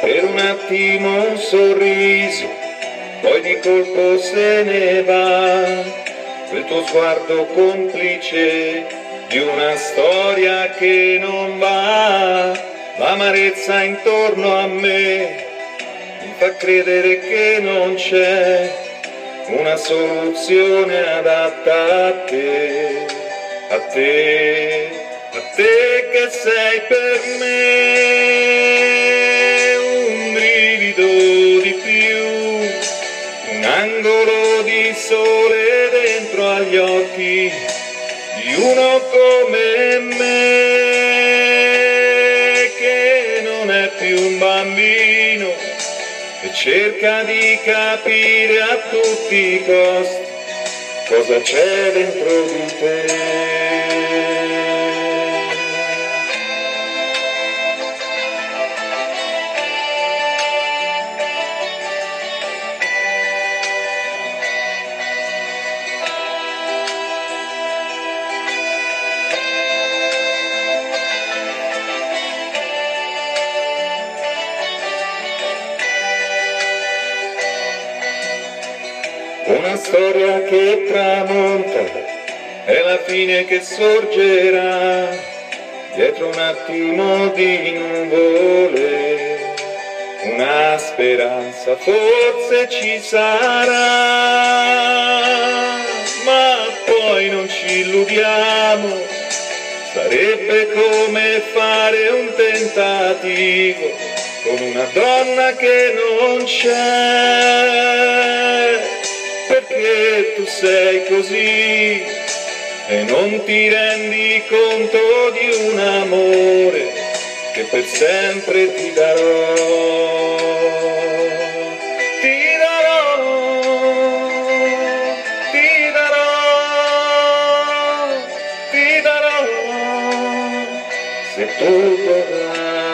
per un attimo un sorriso, poi di colpo se ne va, quel tuo sguardo complice di una storia che non va, l'amarezza intorno a me mi fa credere che non c'è una soluzione adatta a te, a te, a te che sei per me angolo di sole dentro agli occhi di uno come me che non è più un bambino e cerca di capire a tutti i costi cosa c'è dentro di te. Una storia che tramonta, è la fine che sorgerà, dietro un attimo di nuvole, una speranza forse ci sarà, ma poi non ci illudiamo, sarebbe come fare un tentativo con una donna che non c'è tu sei così e non ti rendi conto di un amore che per sempre ti darò. Ti darò, ti darò, ti darò, se tu vorrai.